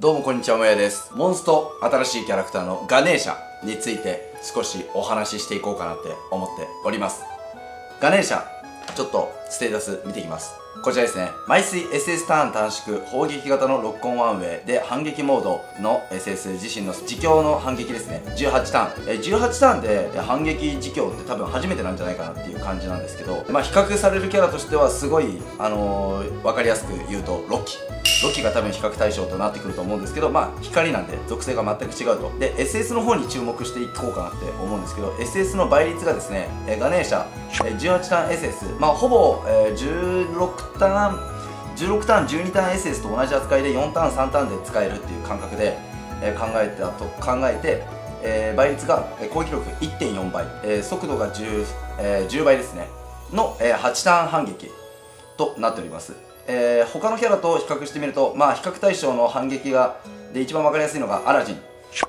どうもこんにちは、もやです。モンスト新しいキャラクターのガネーシャについて少しお話ししていこうかなって思っております。ガネーシャ、ちょっとステータス見ていきます。こちらですね。マイスイ SS ターン短縮、砲撃型のロックオンワンウェイで反撃モードの SS 自身の自強の反撃ですね。18ターン。え18ターンで反撃自強って多分初めてなんじゃないかなっていう感じなんですけど、まあ比較されるキャラとしてはすごい、あのー、わかりやすく言うとロッキー。ロキが多分比較対象となってくると思うんですけどまあ光なんで属性が全く違うとで SS の方に注目していこうかなって思うんですけど SS の倍率がですねガネーシャ18ターン SS まあほぼ16ターン16ターン12ターン SS と同じ扱いで4ターン3ターンで使えるっていう感覚で考えたと考えてえー、倍率が攻撃力1.4倍、え、速度が 10,、え、10倍ですね。の、え、8ターン反撃となっております。え、他のキャラと比較してみると、まあ、比較対象の反撃がで一番分かりやすいのがアラジン。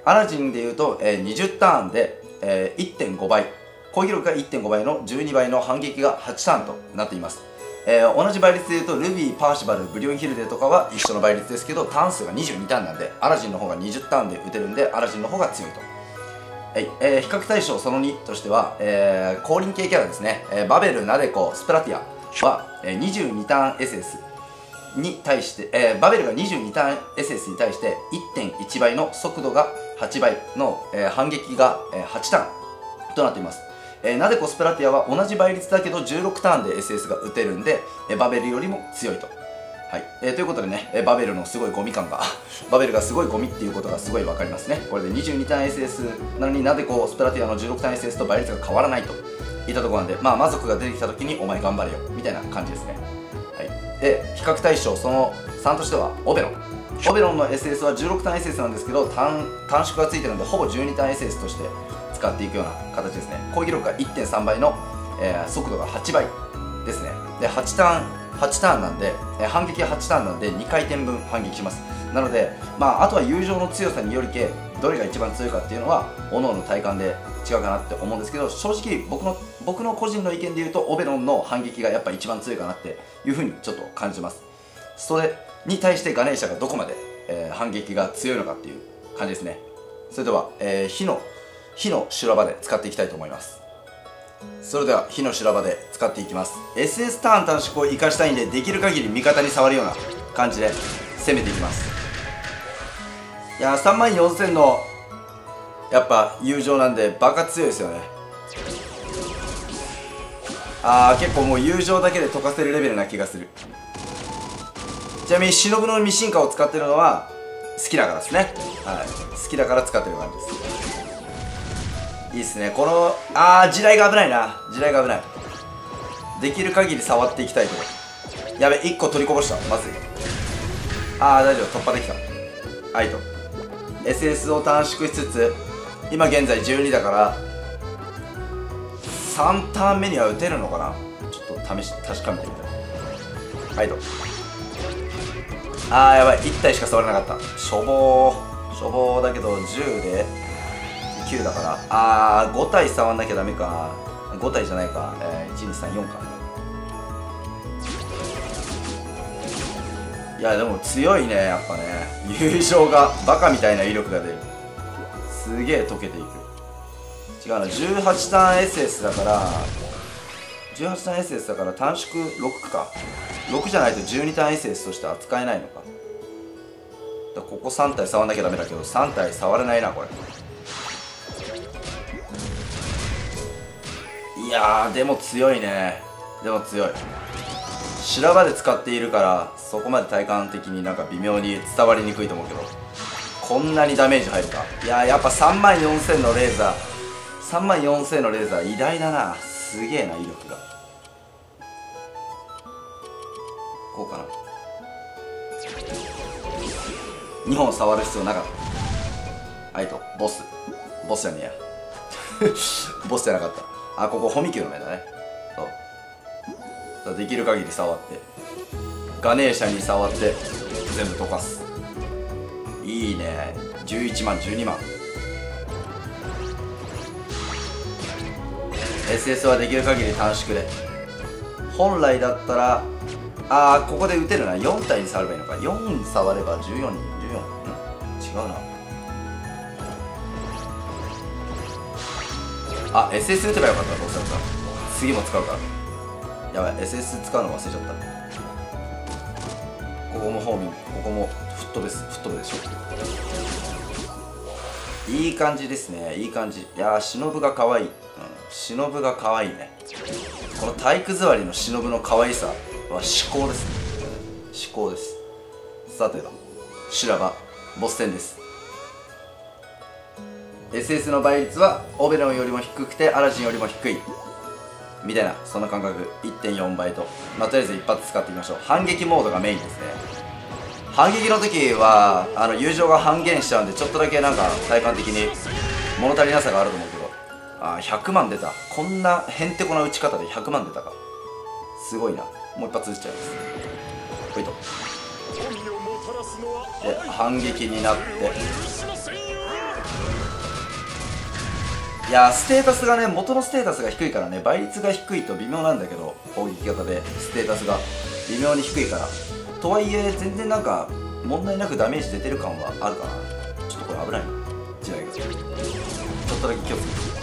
アラジンでいうと、え、20ターンで、え、1.5倍。攻撃力が1.5倍の12倍の反撃が8ターンとなっています、えー、同じ倍率でいうとルビー、パーシバル、ブリオンヒルデとかは一緒の倍率ですけどターン数が22ターンなんでアラジンの方が20ターンで打てるんでアラジンの方が強いと。はい。えー、比較対象その2としては、えー、降臨系キャラですね、えー、バベル、ナデコ、スプラティアは、えー、22ターン SS に対して、えー、バベルが22ターン SS に対して1.1倍の速度が8倍の、えー、反撃が、えー、8ターンとなっています、えー、なでコスプラティアは同じ倍率だけど16ターンで SS が打てるんで、え、バベルよりも強いと。はい、えー、ということでね、え、バベルのすごいゴミ感が バベルがすごいゴミっていうことがすごい分かりますね。これで22ターン SS なのになでこスプラティアの16ターン SS と倍率が変わらないといったところなんでまあ魔族が出てきた時にお前頑張れよみたいな感じですね。はい。で比較対象その3としてはオベロン。オベロンの SS は16ターン SS なんですけど短縮がついてるのでほぼ12ターン SS として使っていくような形ですね。攻撃力が1.3倍の、えー、速度が8倍ですね。で8ターン8ターンなんで、え、反撃8ターンなんで2回転分反撃します。なので、まあ、あとは友情の強さによりけどれが一番強いかっていうのは各々体感で違うかなって思うんですけど正直僕の僕の個人の意見で言うとオベロンの反撃がやっぱ一番強いかなっていうふうにちょっと感じます。それに対してガネーシャがどこまで、えー、反撃が強いのかっていう感じですね。それでは、えー、火の火の修羅場で使っていきたいと思います。それでは火の修羅場で使っていきます。SS ターン短縮を生かしたいんでできる限り味方に触るような感じで攻めていきます。いやー3万4000のやっぱ友情なんでバカ強いですよね。あー結構もう友情だけで溶かせるレベルな気がする。ちなみに忍のミシンカを使ってるのは好きだからですね。はい。好きだから使ってる感じです。いいっすね。このあー地雷が危ないな。地雷が危ない。できる限り触っていきたいと。やべ1個取りこぼした。まずい。ああ大丈夫。突破できた。はいと。SS を短縮しつつ今現在12だから3ターン目には打てるのかな？ちょっと試し確かめてみた。はいと。あーやばい。1体しか触れなかった。しょぼー。しょぼーだけど10で。9だから。あー5体触んなきゃダメか。5体じゃないか、えー、1234か。いやでも強いねやっぱね。友情がバカみたいな威力が出る。すげえ溶けていく。違うな。18ターン SS だから18ターン SS だから短縮6か。6じゃないと12ターン SS として扱えないのか。だここ3体触んなきゃダメだけど3体触れないなこれ。いやでも強いね。でも強い。修羅場で使っているからそこまで体感的になんか微妙に伝わりにくいと思うけど。こんなにダメージ入るか。いややっぱ3万4000のレーザー。3万4000のレーザー偉大だな。すげえな威力が。こうかな。2本触る必要なかった。はいとボス。ボスじゃねえや。ボスじゃなかった。あここホミキューの目だね。そう。できる限り触って。ガネーシャに触って全部溶かす。いいね。11万12万。SS はできる限り短縮で。本来だったらああここで打てるな。4体に触ればいいのか。4触れば14に14、うん、うな。あ SS 打てばよかったどうせだった次も使うからやばい SS 使うの忘れちゃった。ここもホーミングここもフットですフットでしょ。いい感じですねいい感じ。いやー忍が可愛い、うん、忍が可愛いね。この体育座りの忍の可愛さは至高ですね。至高です。さてだ修羅場ボス戦です。SS の倍率はオベロンよりも低くてアラジンよりも低い。みたいなそんな感覚。1.4倍と。まあ、とりあえず一発使ってみましょう。反撃モードがメインですね。反撃の時はあの友情が半減しちゃうんでちょっとだけなんか体感的に物足りなさがあると思うけど。ああ100万出た。こんなへんてこな打ち方で100万出たか。すごいな。もう一発打っちゃいます。ほいと。で反撃になって。やステータスがね元のステータスが低いからね倍率が低いと微妙なんだけど攻撃型でステータスが微妙に低いから。とはいえ全然なんか問題なくダメージ出てる感はあるかな。ちょっとこれ危ない。地雷がちょっとだけ気をつけ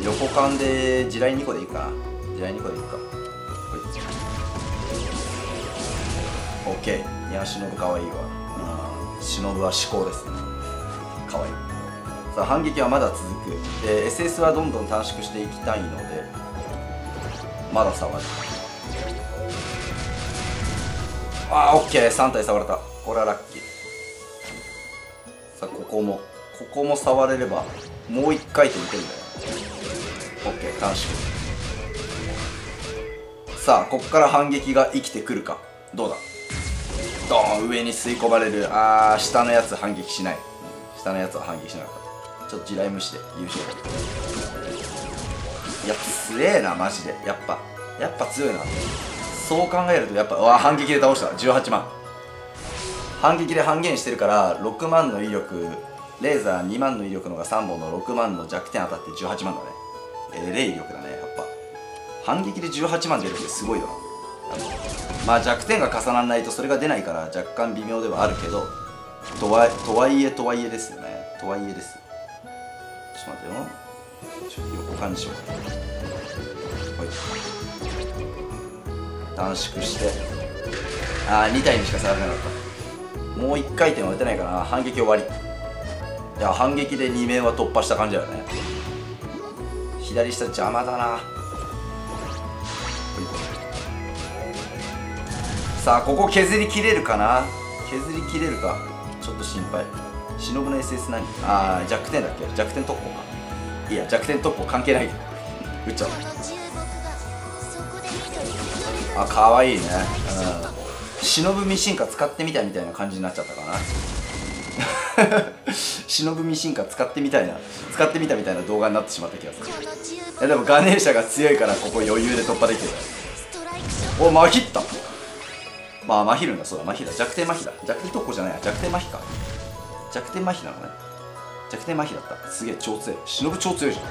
て。横間で地雷2個でいいかな。地雷2個でいいか。オッケー。いや忍かわいいわ。うん。忍は至高ですね。かわいい。さあ反撃はまだ続く、えー、SS はどんどん短縮していきたいのでまだ触る。ああオッケー。3体触れた。これはラッキー。さあここも。ここも触れればもう1回転いけるんだよ。オッケー。短縮。さあここから反撃が生きてくるか。どうだ？ドーン。上に吸い込まれる。あー下のやつ反撃しない。下のやつは反撃しなかった。ちょっと地雷無視で優勝やっぱ強えなマジでやっぱ。やっぱ強いな。そう考えるとやっぱわ反撃で倒した。18万。反撃で半減してるから6万の威力レーザー2万の威力のが3本の6万の弱点当たって18万だね。えれい威力だねやっぱ。反撃で18万出るってすごいよな。まあ弱点が重ならないとそれが出ないから若干微妙ではあるけどとはいえとはいえですよね。とはいえですちょっと待ってよ。ちょっと横感にしよう。はい。短縮して。ああ2体にしか下がらなかった。もう1回転は打てないかな反撃終わり。いや反撃で2面は突破した感じだよね。左下邪魔だな。さあここ削りきれるかな？削りきれるか。ちょっと心配。忍の SS 何？ああ弱点だっけ？弱点突破か。いや弱点突破関係ないけど。打っちゃう。あ可愛いね。うん。忍ミシンカ使ってみたいみたいな感じになっちゃったかな。忍ミシンカ使ってみたいな使ってみたみたいな動画になってしまった気がする。いやでもガネーシャが強いからここ余裕で突破できる。おマヒった。まあマヒるんだ。そうだマヒだ。弱点マヒだ。弱点突破じゃない弱点マヒか弱点麻痺なのね。弱点麻痺だった。すげえ超強い。忍超強いじゃん。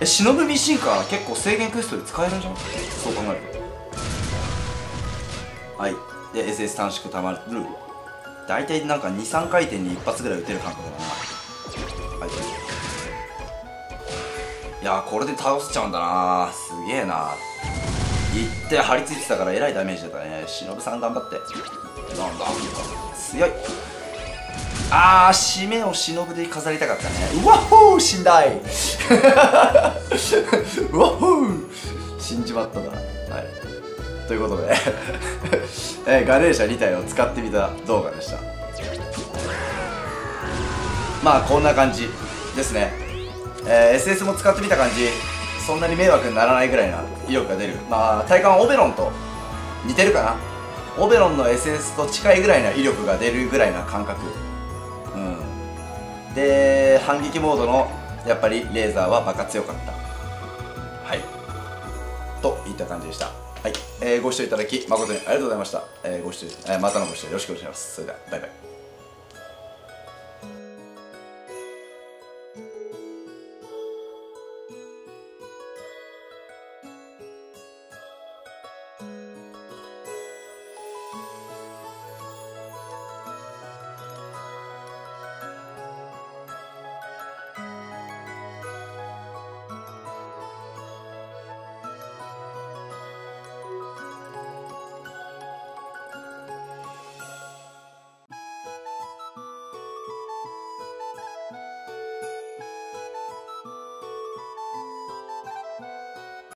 え忍ミシンカ結構制限クエストで使えるんじゃんそう考えると。はい。で SS 短縮たまる。大体なんか23回転に一発ぐらい打てる感覚だな。はいいやこれで倒せちゃうんだなすげえな一って張り付いてたからえらいダメージだったね。忍さん頑張って。なんだ？強い。あー締めを忍で飾りたかったね。うわっほー死んだい。うわほー死んじまったな。はい。ということで えー、ガネーシャ2体を使ってみた動画でした。まあこんな感じですね、えー、SS も使ってみた感じ。そんなに迷惑にならないぐらいな威力が出る。まあ体感オベロンと似てるかな。オベロンの SS と近いぐらいな威力が出るぐらいな感覚。で反撃モードのやっぱりレーザーはバカ強かった。はい。といった感じでした。はい、えー、ご視聴いただき誠にありがとうございました、えー、ご視聴、えー、またのご視聴よろしくお願いします。それではバイバイ。